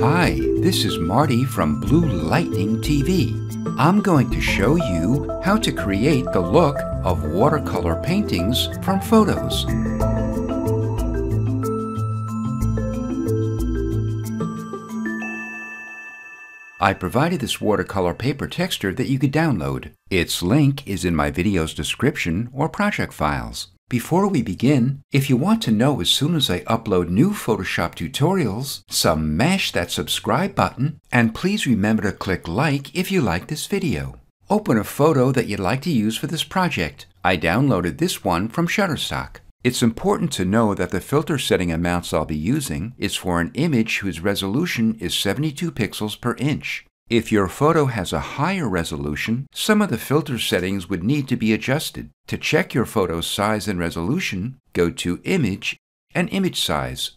Hi, this is Marty from Blue Lightning TV. I'm going to show you how to create the look of watercolor paintings from photos. I provided this watercolor paper texture that you could download. Its link is in my video's description or project files. Before we begin, if you want to know as soon as I upload new Photoshop tutorials, smash that subscribe button and please remember to click like if you like this video. Open a photo that you'd like to use for this project. I downloaded this one from Shutterstock. It's important to know that the filter setting amounts I'll be using is for an image whose resolution is 72 pixels per inch. If your photo has a higher resolution, some of the filter settings would need to be adjusted. To check your photo's size and resolution, go to Image and Image Size.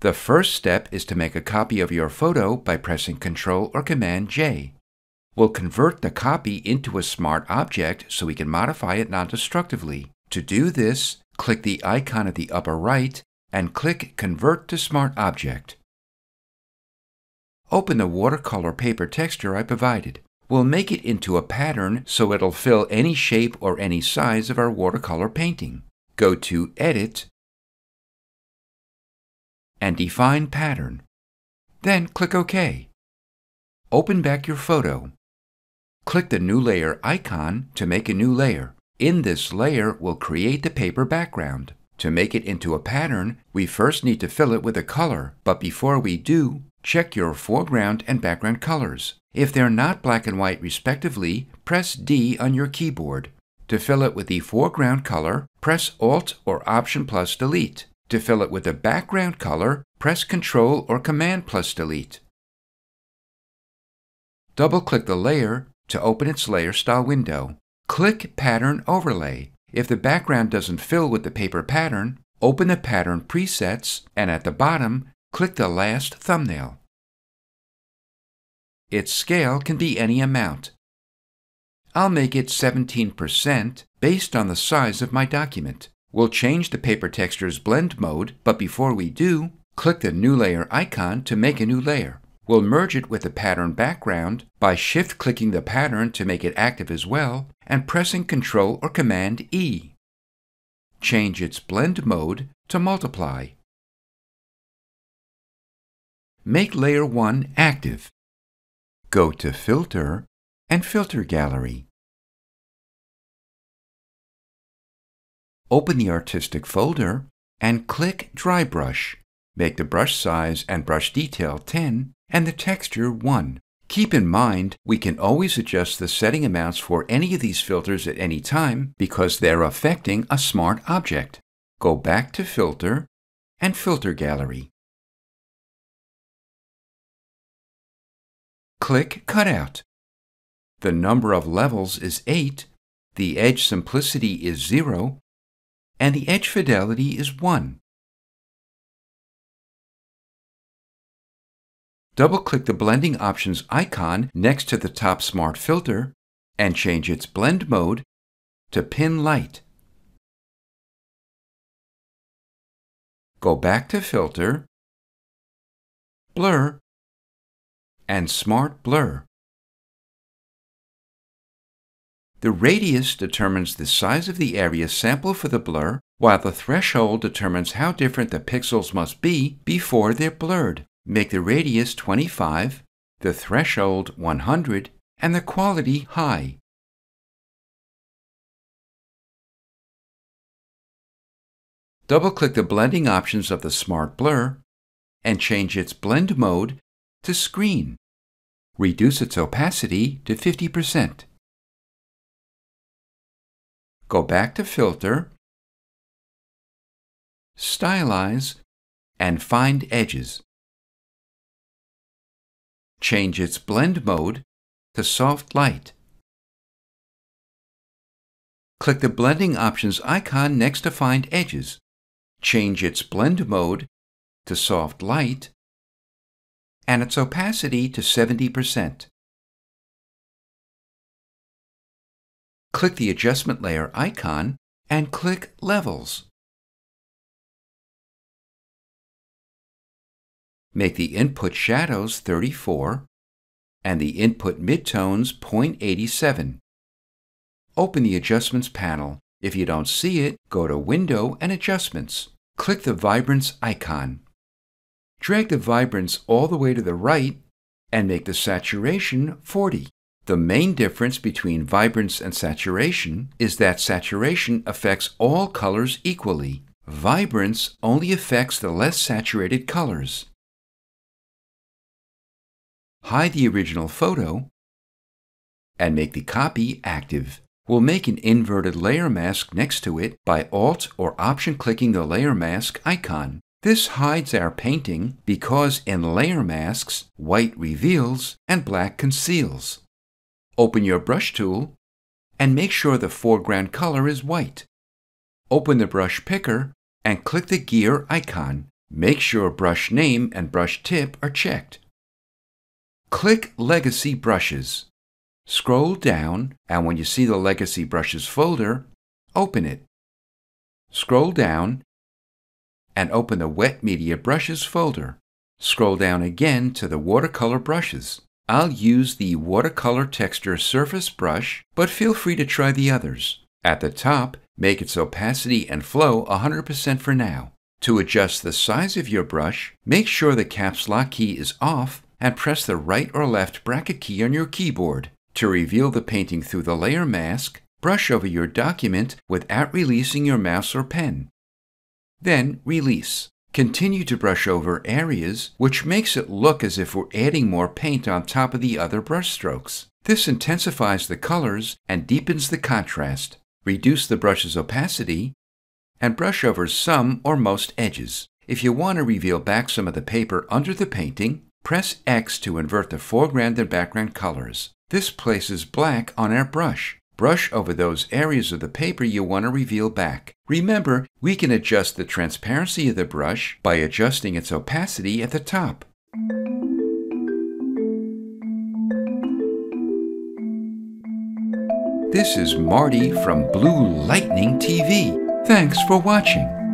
The first step is to make a copy of your photo by pressing Ctrl or Command J. We'll convert the copy into a smart object so we can modify it non-destructively. To do this, click the icon at the upper right and click Convert to Smart Object. Open the watercolor paper texture I provided. We'll make it into a pattern so it'll fill any shape or any size of our watercolor painting. Go to Edit and Define Pattern. Then click OK. Open back your photo. Click the New Layer icon to make a new layer. In this layer, we'll create the paper background. To make it into a pattern, we first need to fill it with a color, but before we do, check your foreground and background colors. If they're not black and white respectively, press D on your keyboard. To fill it with the foreground color, press Alt or Option plus Delete. To fill it with the background color, press Ctrl or Command plus Delete. Double-click the layer to open its layer style window. Click Pattern Overlay. If the background doesn't fill with the paper pattern, open the pattern presets and at the bottom, click the last thumbnail. Its scale can be any amount. I'll make it 17% based on the size of my document. We'll change the paper texture's blend mode, but before we do, click the New Layer icon to make a new layer. We'll merge it with the pattern background by shift-clicking the pattern to make it active as well and pressing Ctrl or Command E. Change its blend mode to multiply. Make layer 1 active. Go to Filter and Filter Gallery. Open the Artistic folder and click Dry Brush. Make the brush size and brush detail 10 and the texture 1. Keep in mind, we can always adjust the setting amounts for any of these filters at any time because they're affecting a smart object. Go back to Filter and Filter Gallery. Click Cutout. The number of levels is 8, the edge simplicity is 0, and the edge fidelity is 1. Double-click the Blending Options icon next to the top Smart Filter and change its blend mode to Pin Light. Go back to Filter, Blur, and Smart Blur. The radius determines the size of the area sampled for the blur, while the threshold determines how different the pixels must be before they're blurred. Make the radius 25, the threshold 100, and the quality high. Double-click the blending options of the Smart Blur and change its blend mode to screen. Reduce its opacity to 50%. Go back to Filter, Stylize, and find Edges. Change its blend mode to Soft Light. Click the Blending Options icon next to Find Edges. Change its blend mode to Soft Light and its opacity to 70%. Click the Adjustment Layer icon and click Levels. make the input shadows 34 and the input midtones 0.87. Open the Adjustments panel. If you don't see it, go to Window and Adjustments. Click the Vibrance icon. Drag the Vibrance all the way to the right and make the saturation 40. The main difference between vibrance and saturation is that saturation affects all colors equally. Vibrance only affects the less saturated colors. Hide the original photo and make the copy active. We'll make an inverted layer mask next to it by Alt or Option clicking the layer mask icon. This hides our painting because in layer masks, white reveals and black conceals. Open your brush tool and make sure the foreground color is white. Open the brush picker and click the gear icon. Make sure brush name and brush tip are checked. Click Legacy Brushes. Scroll down and when you see the Legacy Brushes folder, open it. Scroll down and open the Wet Media Brushes folder. Scroll down again to the Watercolor Brushes. I'll use the watercolor texture surface brush, but feel free to try the others. At the top, make its opacity and flow 100% for now. To adjust the size of your brush, make sure the caps lock key is off and press the right or left bracket key on your keyboard. To reveal the painting through the layer mask, brush over your document without releasing your mouse or pen. Then release. Continue to brush over areas, which makes it look as if we're adding more paint on top of the other brush strokes. This intensifies the colors and deepens the contrast. Reduce the brush's opacity and brush over some or most edges. If you want to reveal back some of the paper under the painting, press X to invert the foreground and background colors. This places black on our brush. Brush over those areas of the paper you want to reveal back. Remember, we can adjust the transparency of the brush by adjusting its opacity at the top. This is Marty from Blue Lightning TV. Thanks for watching.